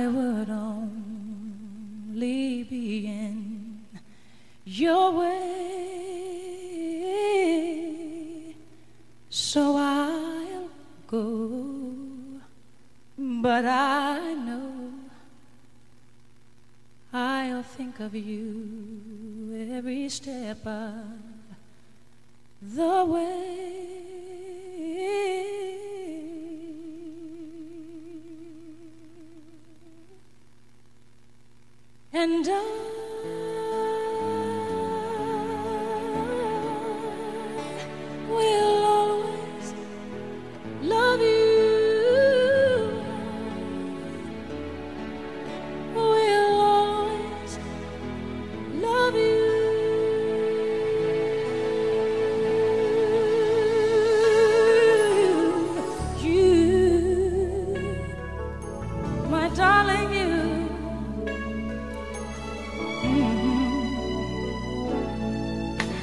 I would only be in your way. So I'll go, but I know I'll think of you every step of the way. And I will always love you.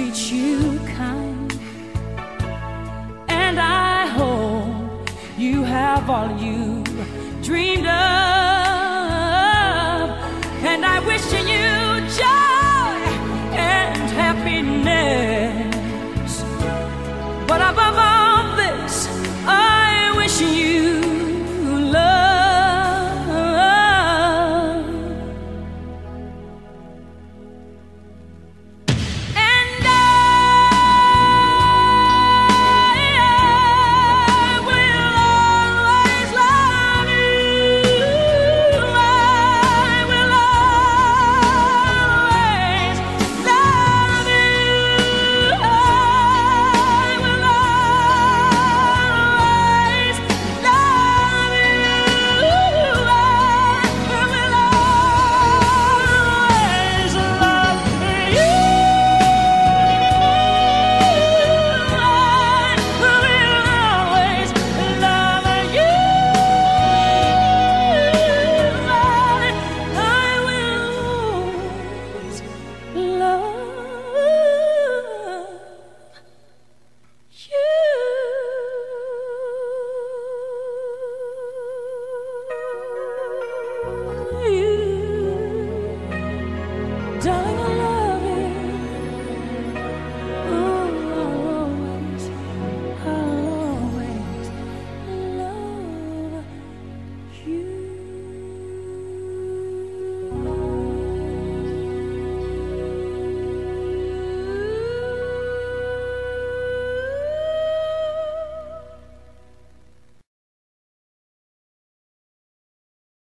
Treats you kind, and I hope you have all you dreamed of,